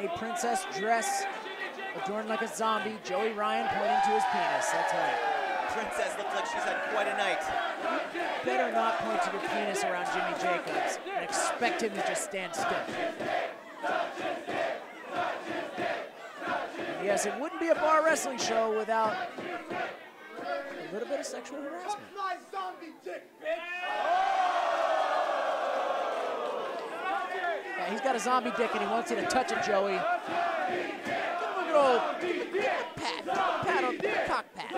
in a princess dress, adorned like a zombie. Joey Ryan pointing to his penis. That's right. Princess looks like she's had quite a night. You better not point to your penis around Jimmy Jacobs and expect him to just stand still. Yes, it wouldn't be a bar wrestling show without a little bit of sexual harassment. My zombie dick, bitch! Yeah, he's got a zombie dick and he wants you to touch it, Joey. Give him a good old pat, pat on cock pat.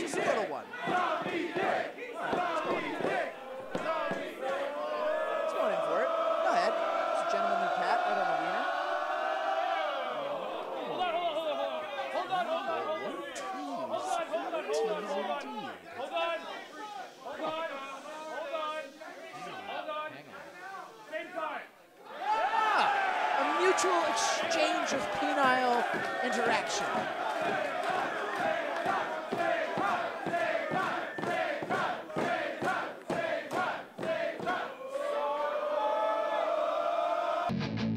Just a little one. He's going in for it. Go ahead. It's a gentlemanly pat right on the wiener. Hold on, hold on, hold on, hold on. Hold on, hold on, hold on. Hold on, hold on, hold on, hold on, hold on. Hold on. Hold on. Hold on. Hold on. Same time. Ah, a mutual exchange of penile interaction. Hey,